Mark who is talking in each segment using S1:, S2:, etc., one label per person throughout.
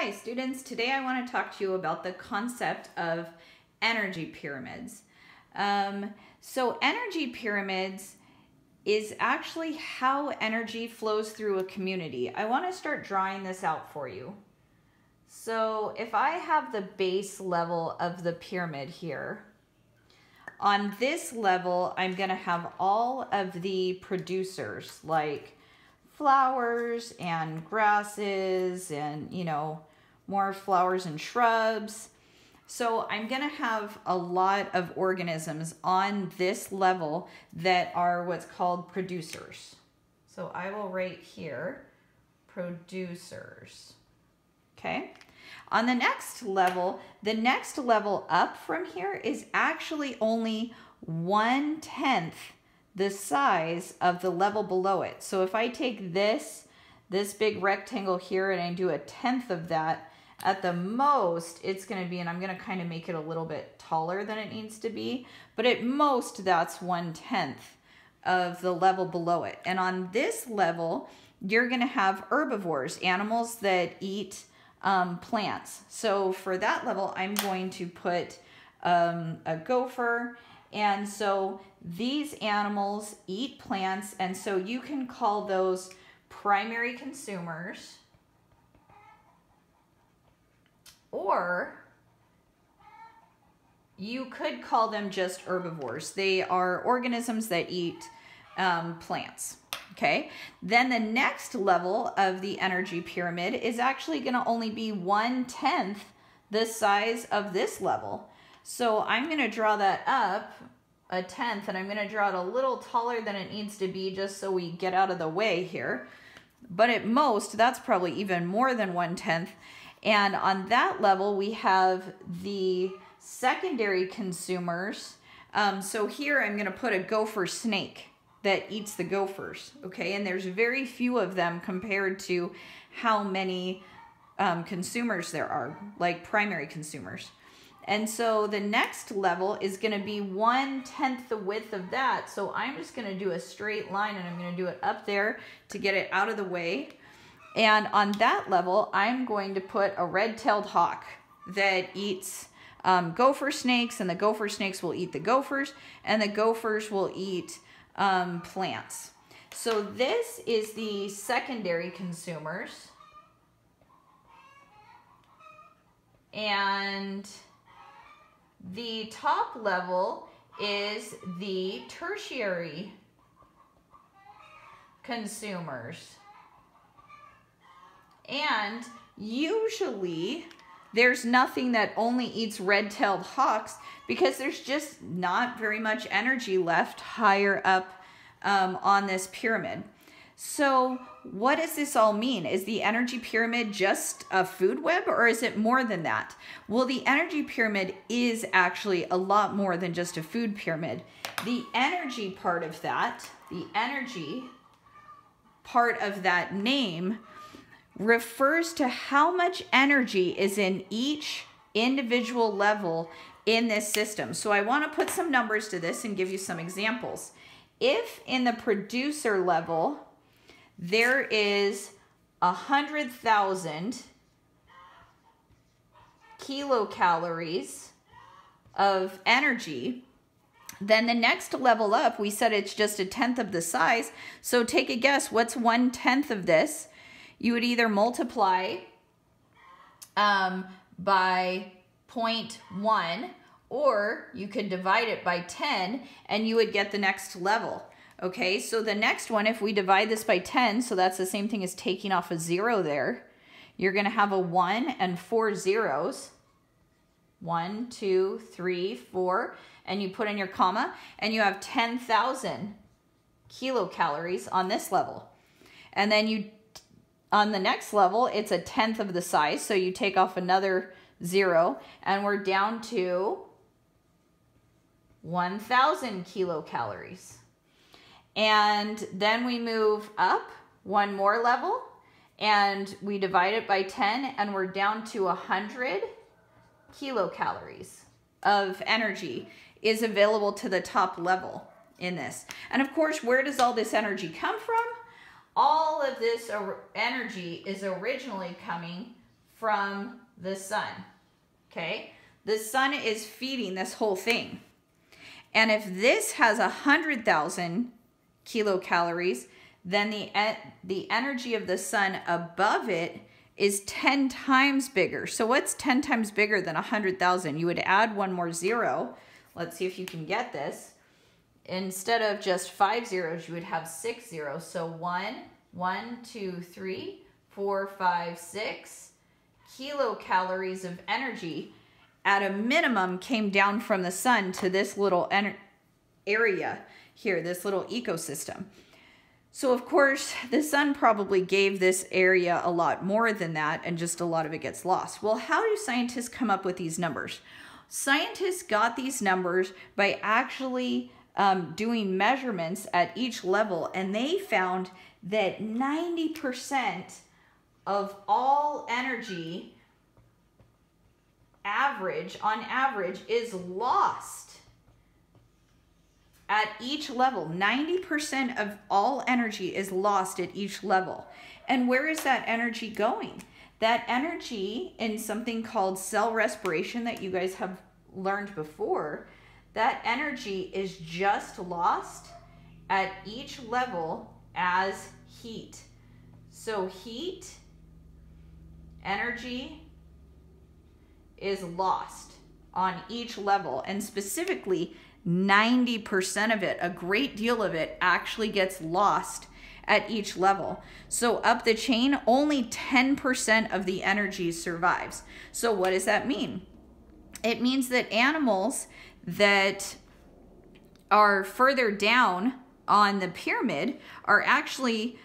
S1: Hi students, today I want to talk to you about the concept of energy pyramids. Um, so energy pyramids is actually how energy flows through a community. I want to start drawing this out for you. So if I have the base level of the pyramid here, on this level, I'm going to have all of the producers like flowers and grasses and, you know, more flowers and shrubs. So I'm to have a lot of organisms on this level that are what's called producers. So I will write here, producers. Okay. On the next level, the next level up from here is actually only one tenth the size of the level below it. So if I take this, this big rectangle here and I do a tenth of that, at the most it's going to be, and I'm going to kind of make it a little bit taller than it needs to be, but at most that's one tenth of the level below it. And on this level, you're going to have herbivores, animals that eat um, plants. So for that level, I'm going to put um, a gopher and so these animals eat plants, and so you can call those primary consumers. Or you could call them just herbivores. They are organisms that eat um, plants. Okay, then the next level of the energy pyramid is actually going to only be one tenth the size of this level. So I'm going to draw that up a tenth and I'm going to draw it a little taller than it needs to be just so we get out of the way here. But at most, that's probably even more than one tenth. And on that level, we have the secondary consumers. Um, so here I'm going to put a gopher snake that eats the gophers, okay? And there's very few of them compared to how many um, consumers there are, like primary consumers. And so the next level is going to be one tenth the width of that. So I'm just going to do a straight line and I'm going to do it up there to get it out of the way. And on that level, I'm going to put a red-tailed hawk that eats um, gopher snakes and the gopher snakes will eat the gophers and the gophers will eat um, plants. So this is the secondary consumers. And the top level is the tertiary consumers. And usually there's nothing that only eats red-tailed hawks because there's just not very much energy left higher up um, on this pyramid. So what does this all mean? Is the energy pyramid just a food web or is it more than that? Well, the energy pyramid is actually a lot more than just a food pyramid. The energy part of that, the energy part of that name refers to how much energy is in each individual level in this system. So I want to put some numbers to this and give you some examples. If in the producer level, there is a hundred thousand kilocalories of energy then the next level up, we said it's just a tenth of the size. So take a guess, what's one tenth of this? You would either multiply um, by 0.1 or you could divide it by 10 and you would get the next level. Okay, so the next one, if we divide this by 10, so that's the same thing as taking off a zero there, you're gonna have a one and four zeros. One, two, three, four, and you put in your comma, and you have 10,000 kilocalories on this level. And then you, on the next level, it's a tenth of the size, so you take off another zero, and we're down to 1,000 kilocalories. And then we move up one more level and we divide it by 10 and we're down to 100 kilocalories of energy is available to the top level in this. And of course, where does all this energy come from? All of this energy is originally coming from the sun. Okay? The sun is feeding this whole thing. And if this has a 100,000 kilocalories, then the, the energy of the sun above it is 10 times bigger. So what's 10 times bigger than 100,000? You would add one more zero. Let's see if you can get this. Instead of just five zeros, you would have six zeros. So one, one, two, three, four, five, six kilocalories of energy at a minimum came down from the sun to this little area here, this little ecosystem. So of course, the sun probably gave this area a lot more than that and just a lot of it gets lost. Well, how do scientists come up with these numbers? Scientists got these numbers by actually um, doing measurements at each level and they found that 90% of all energy average, on average, is lost at each level. 90% of all energy is lost at each level. And where is that energy going? That energy in something called cell respiration that you guys have learned before, that energy is just lost at each level as heat. So heat, energy is lost on each level and specifically 90% of it, a great deal of it actually gets lost at each level. So up the chain, only 10% of the energy survives. So what does that mean? It means that animals that are further down on the pyramid are actually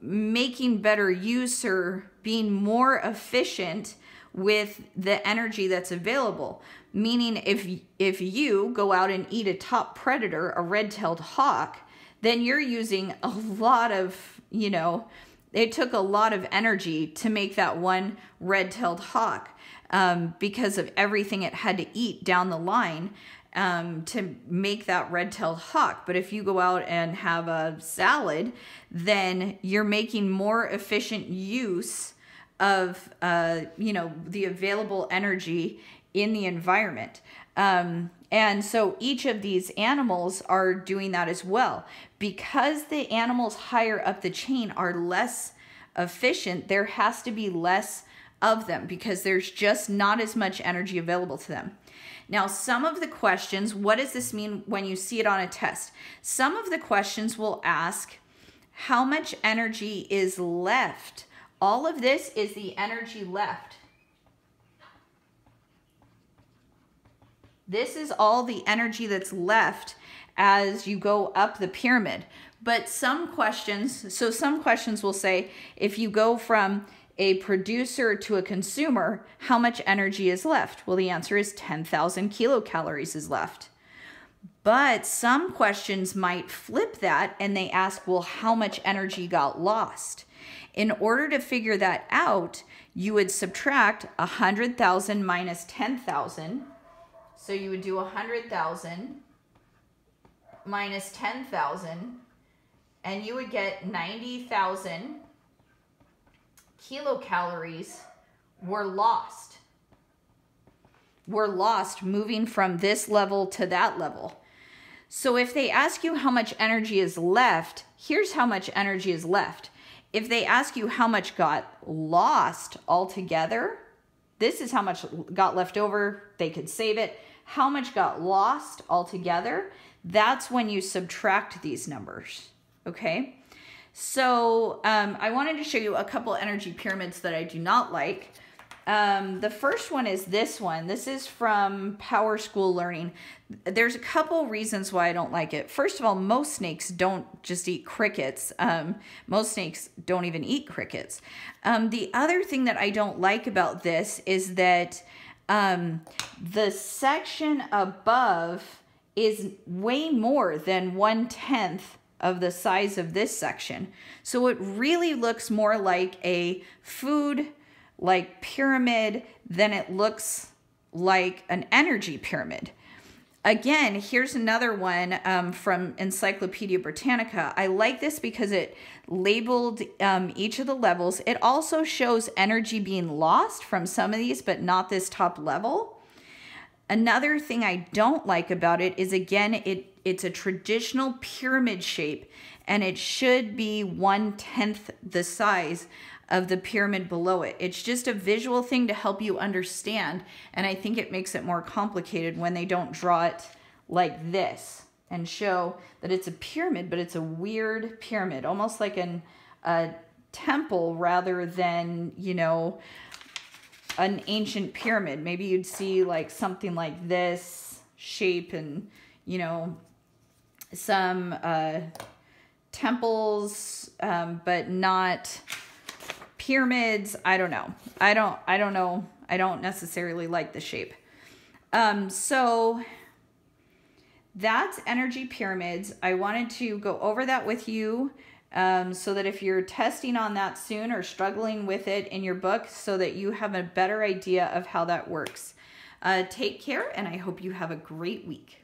S1: making better use or being more efficient with the energy that's available. Meaning if if you go out and eat a top predator, a red-tailed hawk, then you're using a lot of, you know, it took a lot of energy to make that one red-tailed hawk um, because of everything it had to eat down the line um, to make that red-tailed hawk. But if you go out and have a salad, then you're making more efficient use of, uh, you know, the available energy in the environment. Um, and so each of these animals are doing that as well. Because the animals higher up the chain are less efficient, there has to be less of them because there's just not as much energy available to them. Now, some of the questions, what does this mean when you see it on a test? Some of the questions will ask, how much energy is left? All of this is the energy left. This is all the energy that's left as you go up the pyramid. But some questions, so some questions will say, if you go from a producer to a consumer, how much energy is left? Well, the answer is 10,000 kilocalories is left. But some questions might flip that and they ask, well, how much energy got lost? In order to figure that out, you would subtract 100,000 minus 10,000. So you would do 100,000 minus 10,000 and you would get 90,000 kilocalories were lost. Were lost moving from this level to that level. So if they ask you how much energy is left, here's how much energy is left. If they ask you how much got lost altogether, this is how much got left over. They could save it. How much got lost altogether? That's when you subtract these numbers, okay? So um, I wanted to show you a couple energy pyramids that I do not like. Um, the first one is this one. This is from Power School Learning. There's a couple reasons why I don't like it. First of all, most snakes don't just eat crickets. Um, most snakes don't even eat crickets. Um, the other thing that I don't like about this is that um, the section above is way more than one tenth of the size of this section. So it really looks more like a food like pyramid than it looks like an energy pyramid. again, here's another one um, from Encyclopedia Britannica. I like this because it labeled um, each of the levels. It also shows energy being lost from some of these, but not this top level. Another thing I don't like about it is again, it it's a traditional pyramid shape and it should be one tenth the size of the pyramid below it. It's just a visual thing to help you understand. And I think it makes it more complicated when they don't draw it like this and show that it's a pyramid, but it's a weird pyramid, almost like an, a temple rather than, you know, an ancient pyramid. Maybe you'd see like something like this shape and, you know, some uh, temples, um, but not pyramids. I don't know. I don't, I don't know. I don't necessarily like the shape. Um, so that's energy pyramids. I wanted to go over that with you um, so that if you're testing on that soon or struggling with it in your book so that you have a better idea of how that works. Uh, take care and I hope you have a great week.